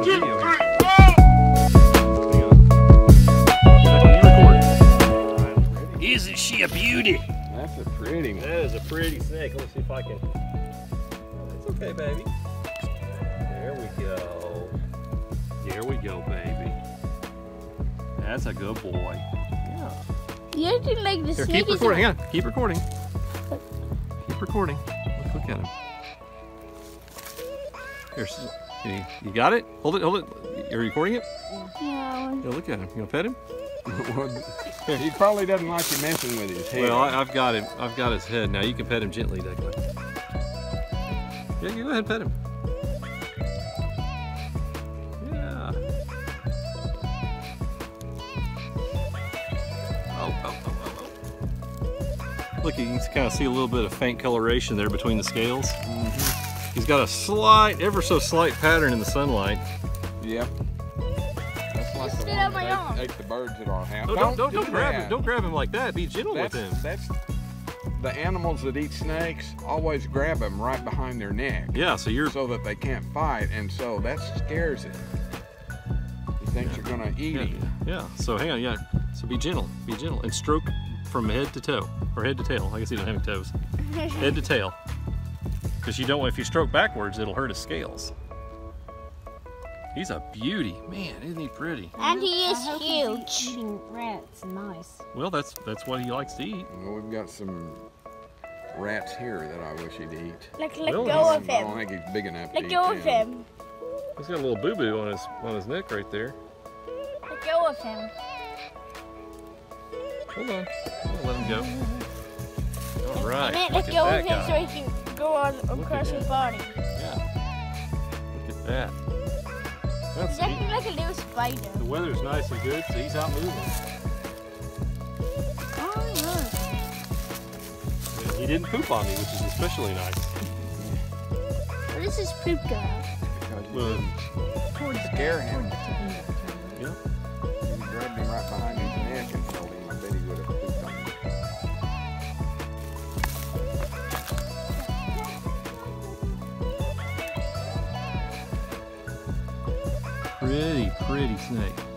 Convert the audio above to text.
recording video here. Hang on. Rebecca, you recording? Isn't she a beauty? That's a pretty one. That is a pretty snake. Let me see if I can. It's okay, baby. There we go. There we go, baby. That's a good boy. Yeah. You acting like the Here, snake keep recording. Hang on. Keep recording. Keep recording. Look, look at him. Here, s- you, you got it? Hold it, hold it. Are You're recording it? No. Yeah, look at him. You gonna pet him? He probably doesn't like you messing with his head. Well, I, I've got him. I've got his head. Now you can pet him gently, Declan. Yeah, you go ahead and pet him. Yeah. Oh, oh, oh, oh, oh. Look, you can kind of see a little bit of faint coloration there between the scales. Mm-hmm. He's got a slight, ever so slight pattern in the sunlight. Yep. That's like Just the get one out my that arm. ate, ate the birds at our house. Oh, don't, don't, do don't grab that. him. Don't grab him like that. Be gentle That's, with him. that's the animals that eat snakes always grab them right behind their neck Yeah, so you're so that they can't fight, and so that scares it. He thinks you're gonna eat Yeah, him. yeah. So hang on, yeah. So be gentle, be gentle, and stroke from head to toe, or head to tail. I guess he doesn't have any toes. Head to tail, because you don't. If you stroke backwards, it'll hurt his scales. He's a beauty, man. Isn't he pretty? And he is I he's huge. eating rats and mice. Well, that's that's what he likes to eat. Well, we've got some rats here that I wish he'd eat. Like, let Well, go I of don't him. think he's big enough to Let eat go of them. him. He's got a little boo boo on his on his neck right there. Let go of him. Hold on, I'll let him go. All right. And then look let at go that of him guy. so he can go on across at his body. Yeah. Look at that. That's He's acting like a little spider. The weather's nice and good, so he's out moving. Oh, And he didn't poop on me, which is especially nice. look. What is this poop girl? Because Well, Towards the Scare him. Pretty, pretty snake.